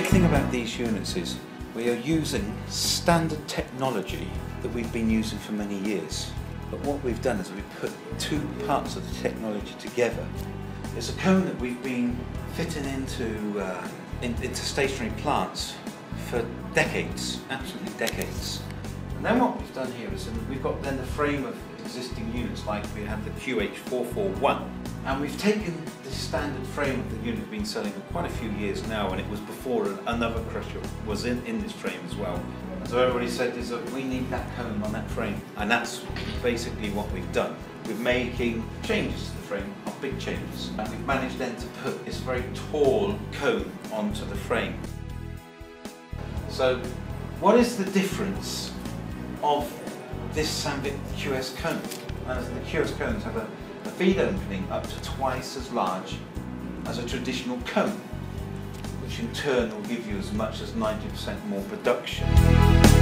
big thing about these units is we are using standard technology that we've been using for many years. But what we've done is we've put two parts of the technology together. It's a cone that we've been fitting into, uh, in, into stationary plants for decades, absolutely decades. And then what we've done here is we've got then the frame of existing units like we have the QH441 and we've taken the standard frame of the unit we've been selling for quite a few years now and it was before another crusher was in, in this frame as well. So everybody said is that we need that cone on that frame and that's basically what we've done. We're making changes to the frame, not big changes, and we've managed then to put this very tall cone onto the frame. So what is the difference of this Sandvik QS cone. And the QS cones have a, a feed opening up to twice as large as a traditional cone, which in turn will give you as much as 90% more production.